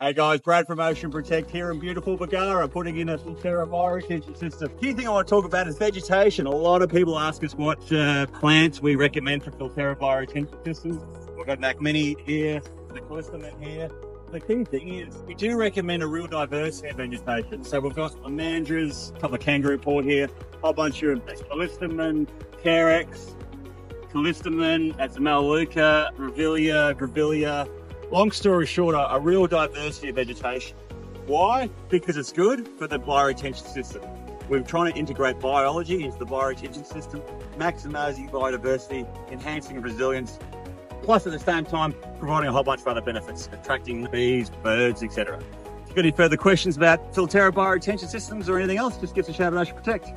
Hey guys, Brad from Ocean Protect here in beautiful Bargara, putting in a bioretention system. Key thing I want to talk about is vegetation. A lot of people ask us what uh, plants we recommend for Filterra retention systems. We've got Mac Mini here, the Callistemon here. The key thing is we do recommend a real diversity of vegetation. So we've got Lomandras, a couple of kangaroo paw here, a whole bunch of Callistemon, Carex, Callistemon, that's Melaleuca, Grevillea, Grevillea, Long story short, a, real diversity of vegetation. Why? Because it's good for the bioretention system. We're trying to integrate biology into the bioretention system, maximizing biodiversity, enhancing resilience, plus at the same time providing a whole bunch of other benefits, attracting bees, birds, etc. If you've got any further questions about Filterra bioretention systems or anything else, just give us a shout at Ocean Protect.